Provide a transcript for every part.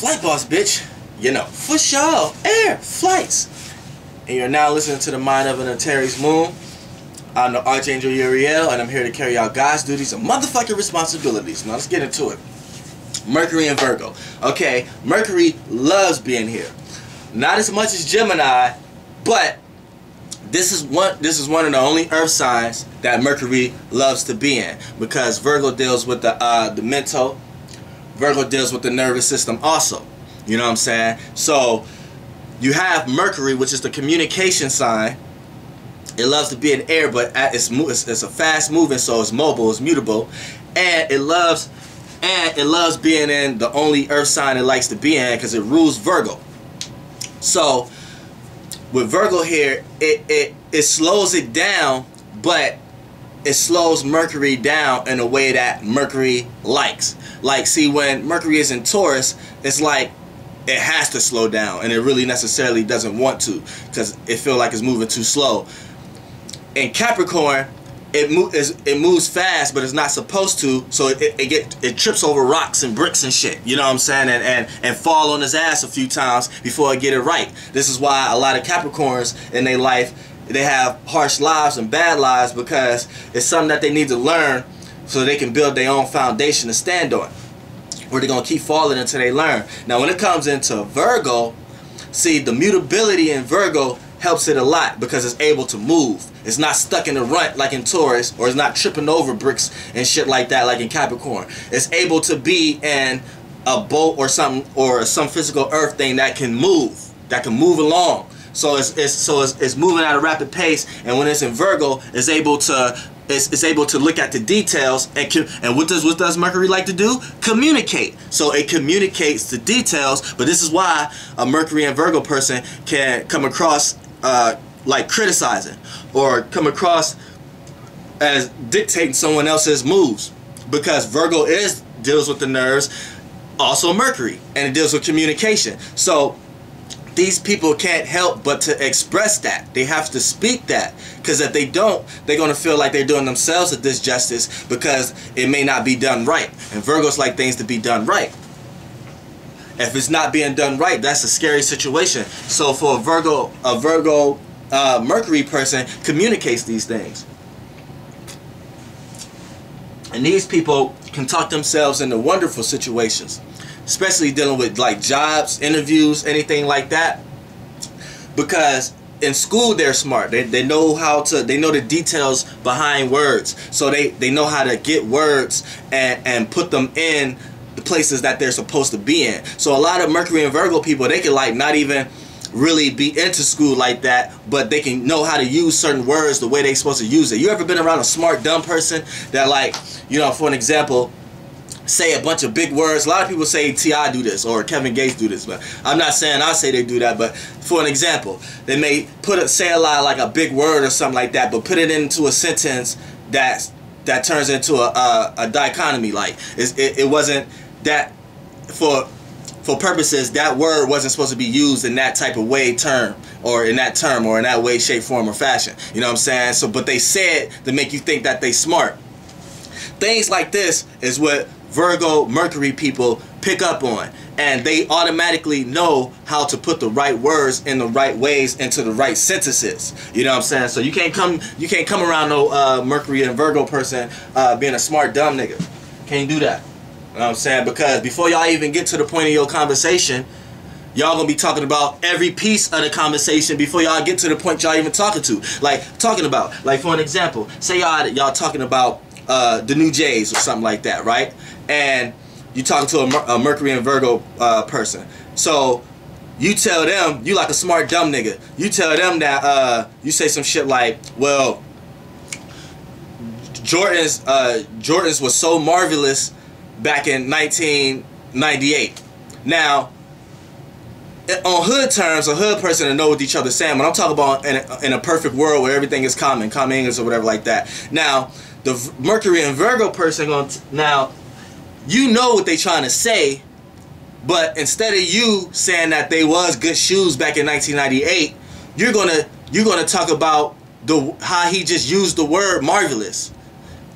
Flight Boss, bitch. You know, for sure. Air flights. And you're now listening to the Mind of an Antares Moon. I'm the Archangel Uriel, and I'm here to carry out God's duties and motherfucking responsibilities. Now let's get into it. Mercury and Virgo. Okay, Mercury loves being here. Not as much as Gemini, but this is one this is one of the only earth signs that Mercury loves to be in because Virgo deals with the uh, the mental Virgo deals with the nervous system also you know what I'm saying? So you have Mercury which is the communication sign. It loves to be in air but it's it's, it's a fast moving so it's mobile it's mutable. And it loves and it loves being in the only earth sign it likes to be in because it rules Virgo. So with Virgo here, it, it, it slows it down, but it slows Mercury down in a way that Mercury likes. Like, see, when Mercury is in Taurus, it's like it has to slow down, and it really necessarily doesn't want to because it feels like it's moving too slow. In Capricorn, it moves it moves fast, but it's not supposed to. So it, it, get it trips over rocks and bricks and shit. You know what I'm saying? And and and fall on his ass a few times before I get it right. This is why a lot of Capricorns in their life they have harsh lives and bad lives because it's something that they need to learn so they can build their own foundation to stand on. Or they're gonna keep falling until they learn. Now when it comes into Virgo, see the mutability in Virgo helps it a lot because it's able to move. It's not stuck in the rut like in Taurus, or it's not tripping over bricks and shit like that like in Capricorn. It's able to be in a boat or something or some physical earth thing that can move, that can move along. So it's, it's so it's, it's moving at a rapid pace, and when it's in Virgo, it's able to it's, it's able to look at the details and and what does what does Mercury like to do? Communicate. So it communicates the details. But this is why a Mercury and Virgo person can come across uh, like criticizing or come across as dictating someone else's moves because Virgo is deals with the nerves also Mercury and it deals with communication so these people can't help but to express that. They have to speak that. Because if they don't they're going to feel like they're doing themselves a disjustice because it may not be done right. And Virgos like things to be done right. If it's not being done right, that's a scary situation. So for a Virgo, a Virgo uh, Mercury person communicates these things. And these people can talk themselves into wonderful situations, especially dealing with like jobs, interviews, anything like that. Because in school they're smart. They, they know how to they know the details behind words. So they, they know how to get words and, and put them in the places that they're supposed to be in. So a lot of Mercury and Virgo people, they can like not even really be into school like that, but they can know how to use certain words the way they're supposed to use it. You ever been around a smart, dumb person that like, you know, for an example, say a bunch of big words. A lot of people say T.I. do this or Kevin Gates do this, but I'm not saying I say they do that, but for an example, they may put a, say a lot like a big word or something like that, but put it into a sentence that's that turns into a, a, a dichotomy like it, it wasn't that for for purposes that word wasn't supposed to be used in that type of way term or in that term or in that way shape form or fashion you know what i'm saying so but they said to make you think that they smart things like this is what virgo mercury people pick up on. And they automatically know how to put the right words in the right ways into the right sentences. You know what i'm saying? So you can't come you can't come around no uh, mercury and virgo person uh, being a smart dumb nigga. Can't do that. You know what I'm saying? Because before y'all even get to the point of your conversation, y'all gonna be talking about every piece of the conversation before y'all get to the point y'all even talking to. Like talking about, like for an example, say y'all y'all talking about uh, the new Jays or something like that, right? And you talking to a, a Mercury and Virgo uh, person. So you tell them you like a smart dumb nigga. You tell them that uh, you say some shit like, well, Jordan's uh, Jordan's was so marvelous back in 1998. Now, on hood terms, a hood person to know what each other's saying. When I'm talking about in a, in a perfect world where everything is common, common English or whatever like that. Now, the Mercury and Virgo person going now, you know what they trying to say, but instead of you saying that they was good shoes back in 1998, you're gonna you're gonna talk about the how he just used the word marvelous,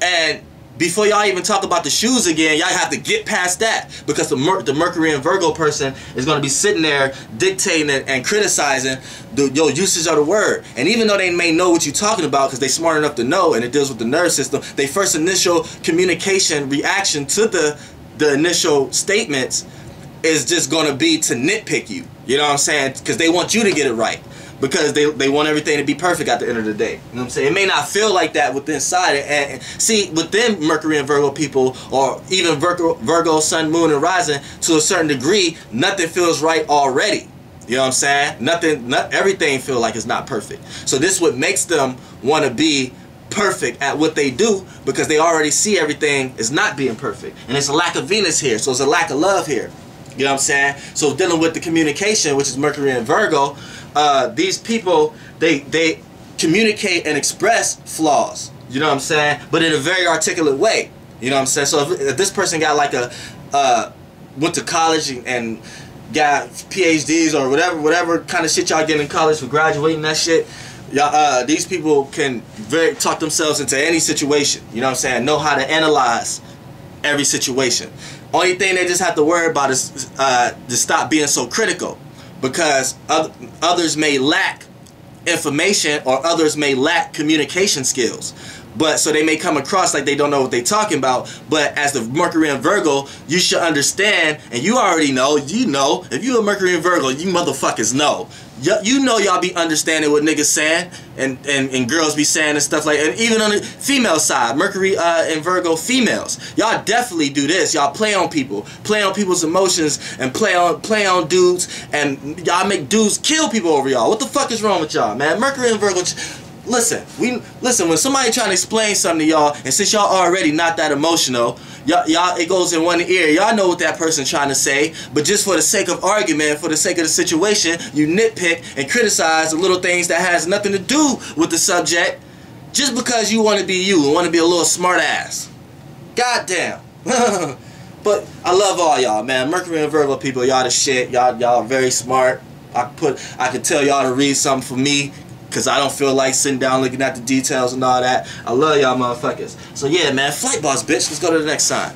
and before y'all even talk about the shoes again, y'all have to get past that because the Mer- the Mercury and Virgo person is going to be sitting there dictating and, and criticizing the your usage of the word. And even though they may know what you're talking about because they smart enough to know and it deals with the nerve system, they first initial communication reaction to the the initial statements is just going to be to nitpick you. You know what I'm saying? Because they want you to get it right because they, they want everything to be perfect at the end of the day. You know what I'm saying? It may not feel like that with inside it. And, and see, within Mercury and Virgo people, or even Virgo, Virgo, Sun, Moon, and Rising, to a certain degree, nothing feels right already. You know what I'm saying? Nothing, not everything feel like it's not perfect. So this what makes them want to be perfect at what they do because they already see everything is not being perfect. And it's a lack of Venus here, so it's a lack of love here. You know what I'm saying? So dealing with the communication, which is Mercury and Virgo, uh, these people they they communicate and express flaws. You know what I'm saying? But in a very articulate way. You know what I'm saying? So if, if this person got like a uh, went to college and, and got PhDs or whatever whatever kind of shit y'all get in college for graduating that shit. Y'all, uh, these people can very talk themselves into any situation. You know what I'm saying? Know how to analyze every situation. Only thing they just have to worry about is uh, to stop being so critical because others may lack information or others may lack communication skills but so they may come across like they don't know what they're talking about. But as the mercury and virgo you should understand and you already know you know if you a mercury and virgo you motherfuckers know. You know y'all be understanding what niggas saying and, and, and girls be saying and stuff like and even on the female side mercury uh, and virgo females y'all definitely do this. Y'all play on people play on people's emotions and play on play on dudes and y'all make dudes kill people over y'all. What the fuck is wrong with y'all man? Mercury and virgo listen, we listen when somebody trying to explain something to y'all, and since y'all already not that emotional, y'all, y'all it goes in one ear. Y'all know what that person trying to say, but just for the sake of argument, for the sake of the situation, you nitpick and criticize the little things that has nothing to do with the subject, just because you want to be you and want to be a little smart ass. Goddamn. but I love all y'all, man. Mercury and Virgo people, y'all the shit. Y'all y'all very smart. I put I could tell y'all to read something for me because I don't feel like sitting down looking at the details and all that. I love y'all motherfuckers. So yeah, man, flight boss, bitch. Let's go to the next sign.